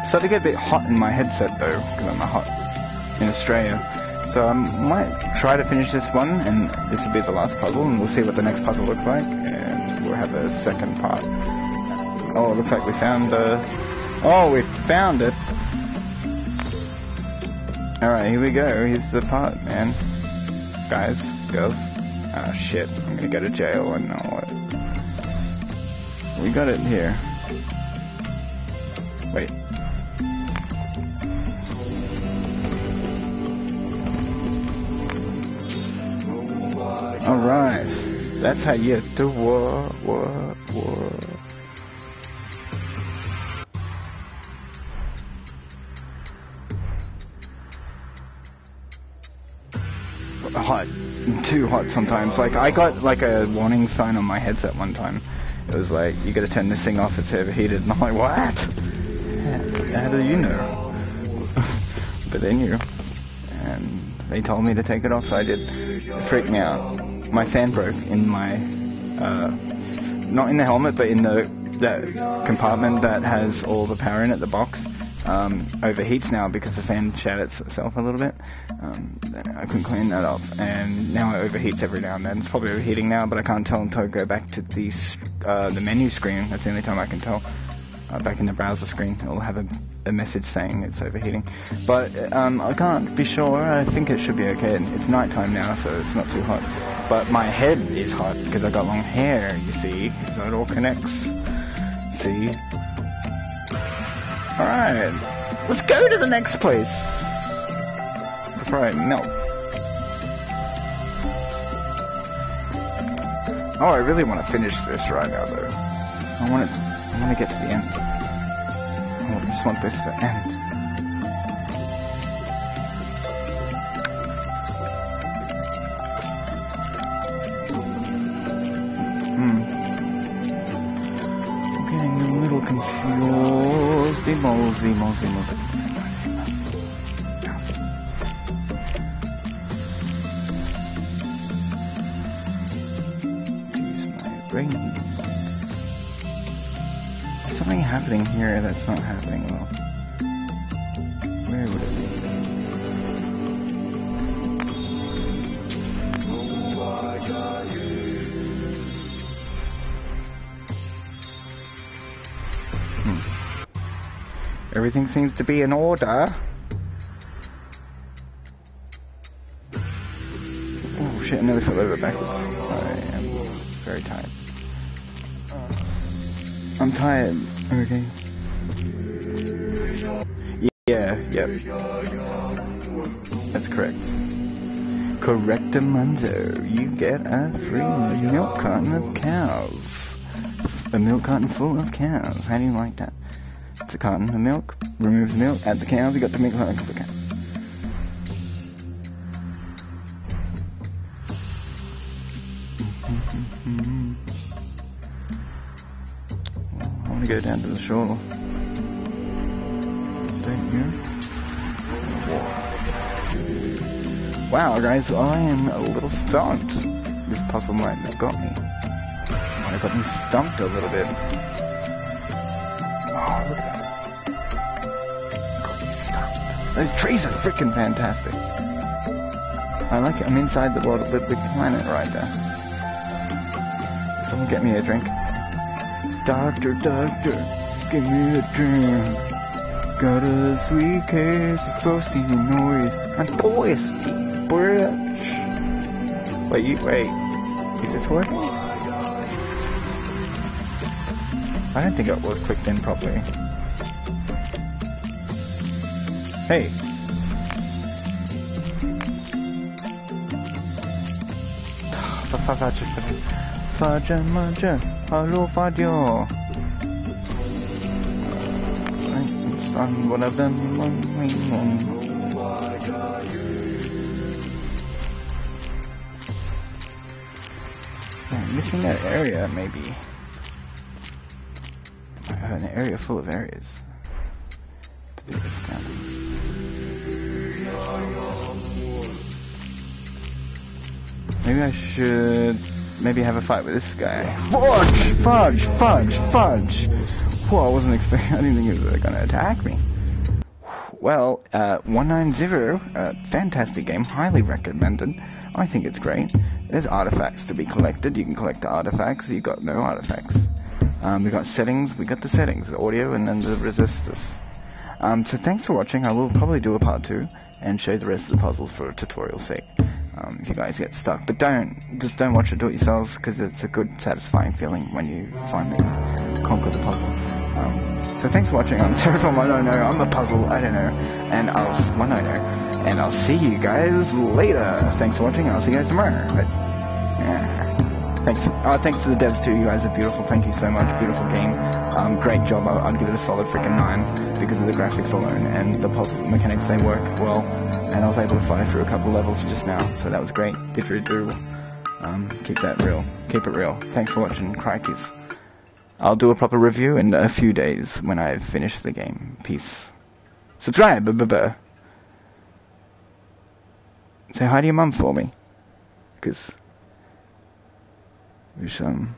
Starting to get a bit hot in my headset though, because I'm hot in Australia. So I might try to finish this one, and this will be the last puzzle, and we'll see what the next puzzle looks like, and we'll have a second part. Oh, it looks like we found, uh... Oh, we found it! Alright, here we go. Here's the part, man. Guys, girls. Ah, shit. I'm gonna go to jail. I know it. We got it here. Wait. Alright. That's how you do what, what, what. Too hot sometimes. Like I got like a warning sign on my headset one time. It was like you got to turn this thing off. It's overheated. And I'm like, what? How do you know? but they knew, and they told me to take it off, so I did. It freaked me out. My fan broke in my, uh, not in the helmet, but in the that compartment that has all the power in it, the box um, overheats now because the fan shattered itself a little bit. Um, I couldn't clean that up, and now it overheats every now and then. It's probably overheating now, but I can't tell until I go back to the uh, the menu screen. That's the only time I can tell. Uh, back in the browser screen, it'll have a, a message saying it's overheating. But um, I can't be sure. I think it should be okay. It's nighttime now, so it's not too hot. But my head is hot because I got long hair. You see, so it all connects. See. Alright, let's go to the next place. I melt. Oh, I really want to finish this right now, though. I want to, I want to get to the end. Oh, I just want this to end. Hmm. I'm getting a little confused. Mosey, mosey, mosey, mosey. Happening here that's not happening well. Where would it be? Hmm. Everything seems to be in order. Oh shit, I nearly fell over backwards. I am very tired. I'm tired. Okay. Yeah, yep. That's correct. Correct Correctamundo. You get a free milk carton of cows. A milk carton full of cows. How do you like that? It's a carton of milk. Remove the milk. Add the cows. You got the milk carton Don't you? Wow, guys, I am a little stumped. This puzzle might have got me. Might have got me stumped a little bit. Oh, look at that. Those trees are freaking fantastic. I like it. I'm inside the world of the big planet right there. Someone get me a drink. Doctor, doctor, give me a drink. Got a sweet case of frosty noise. I'm thirsty, bitch. Wait, you, wait. Is this working? I don't think it was clicked in properly. Hey. 发 I'm one of them. One, one, one. I'm missing that area, maybe. Uh, an area full of areas. Maybe I should maybe have a fight with this guy. Fudge! Fudge! Fudge! Fudge! Whoa, I wasn't expecting, I didn't think was gonna attack me. Well, uh, 190, uh, fantastic game, highly recommended. I think it's great. There's artifacts to be collected. You can collect the artifacts. You got no artifacts. Um, we got settings. We got the settings, the audio, and then the resistors. Um, so thanks for watching. I will probably do a part two and show the rest of the puzzles for a tutorial sake. Um, if you guys get stuck, but don't just don't watch it. Do it yourselves because it's a good, satisfying feeling when you finally conquer the puzzle. Um, so thanks for watching. I'm sorry for I don't know. I'm a puzzle. I don't know. And I'll don't know. And I'll see you guys later. Thanks for watching. I'll see you guys tomorrow. But, yeah. Thanks. Oh, thanks to the devs too. You guys are beautiful. Thank you so much. Beautiful game. Um, great job. I- I'd give it a solid freaking nine because of the graphics alone and the puzzle mechanics. They work well. And I was able to fly through a couple levels just now, so that was great. Didgeridoo. Um, keep that real. Keep it real. Thanks for watching. Crikeys. I'll do a proper review in a few days when I've finished the game. Peace. Subscribe. buh, buh, buh. Say hi to your mum for me. Because... There's um...